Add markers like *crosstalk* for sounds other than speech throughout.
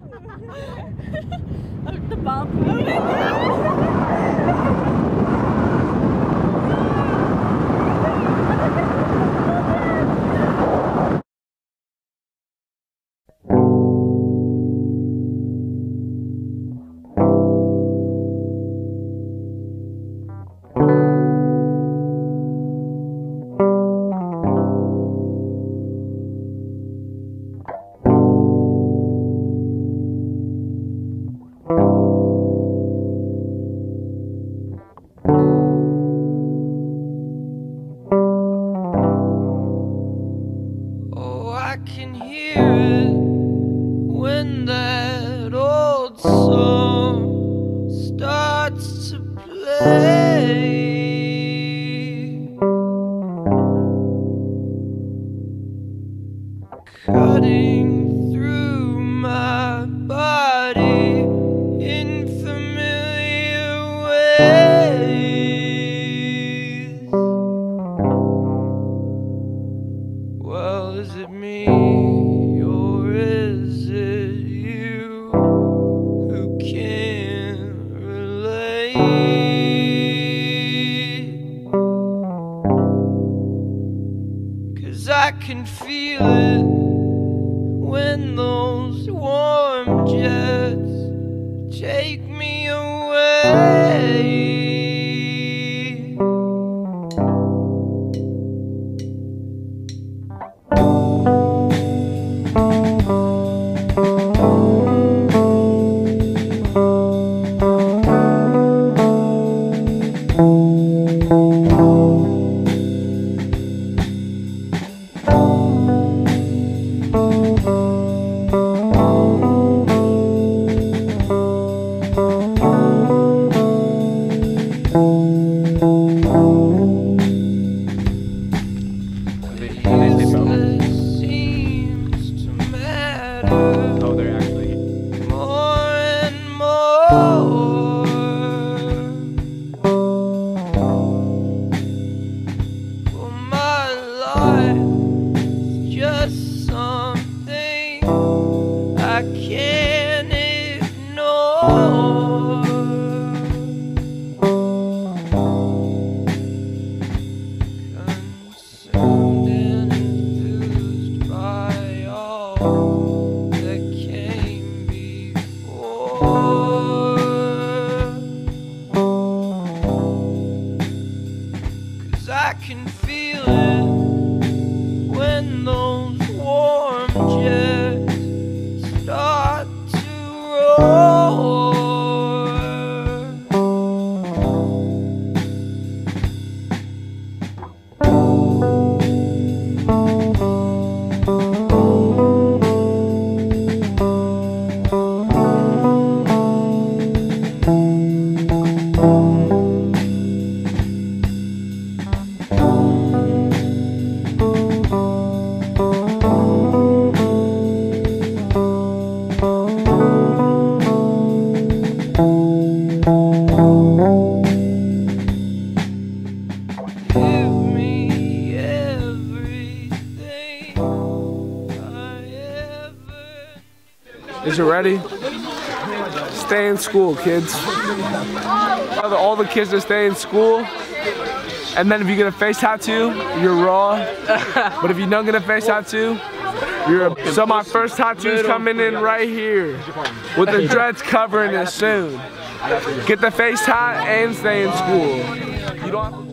*laughs* the ball. *laughs* I can you ready? Stay in school, kids. All the, all the kids that stay in school. And then if you get a face tattoo, you're raw. *laughs* but if you don't get a face tattoo, you're a, so my first tattoo's coming in right here. With the dreads covering it soon. Get the face tat and stay in school. You don't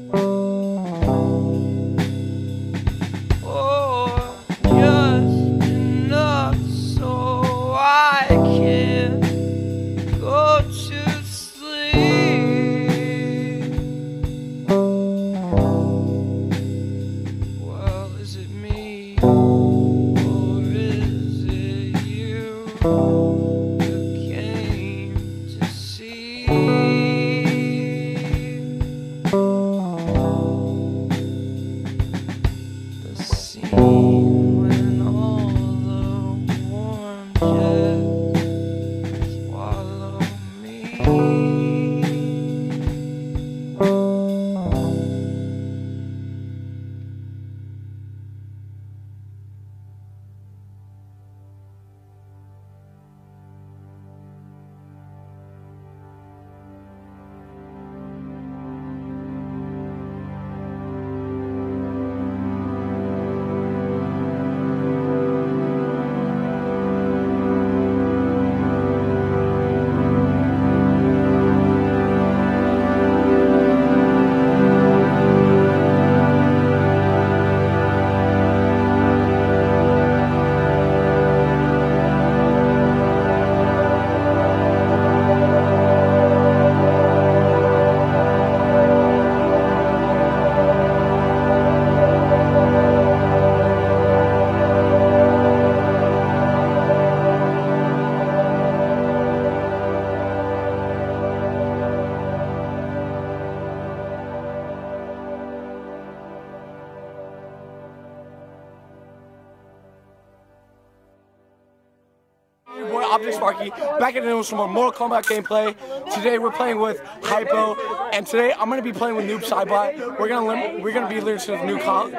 Optic Sparky, back in the news for more Mortal Kombat gameplay. Today we're playing with Hypo, and today I'm gonna be playing with Noob Saibot. We're gonna learn, we're gonna be learning some new com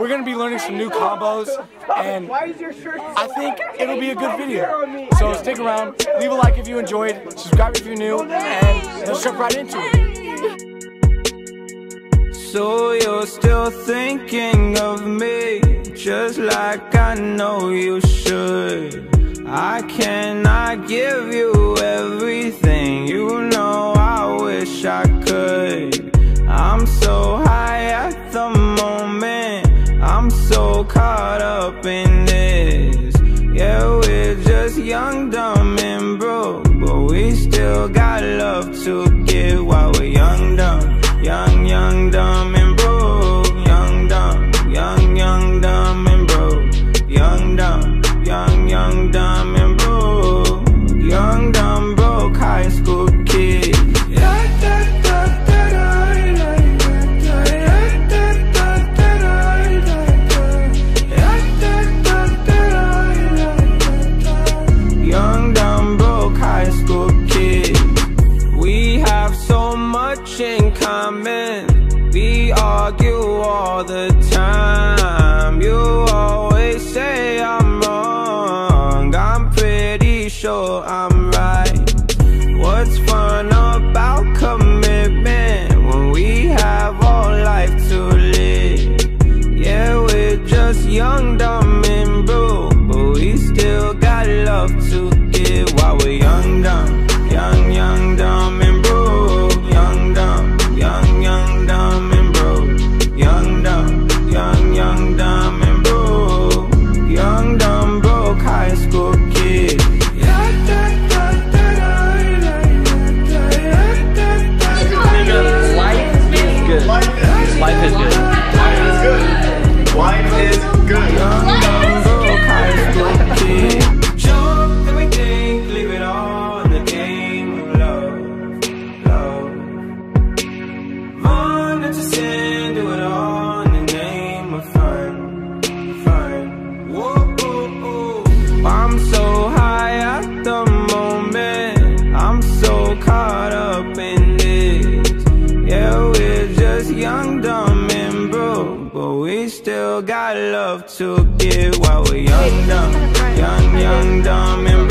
we're gonna be learning some new combos, and I think it'll be a good video. So stick around, leave a like if you enjoyed, subscribe if you're new, and let's jump right into it. So you're still thinking of me Just like I know you should I cannot give you everything. You know I wish I could. I'm so high at the moment. I'm so caught up in this. Yeah, we're just young, dumb, and broke But we still got love to give while we're young, dumb Young, young, dumb, I'm um, young, dumb, and broke But we still got love to give While we're young, dumb. Young, young, dumb, and broke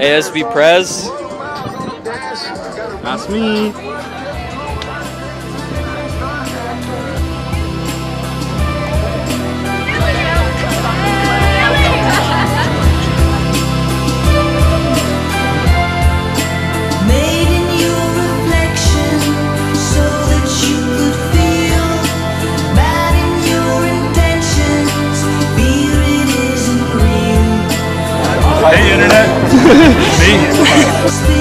ASB Prez. That's me. 去年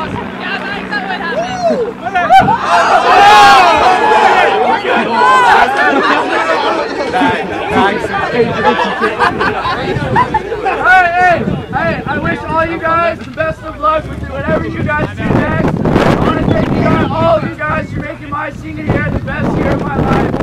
hey, hey, I wish all you guys the best of luck with whatever you guys do next. I want to thank you guys, all of you guys. You're making my senior year the best year of my life.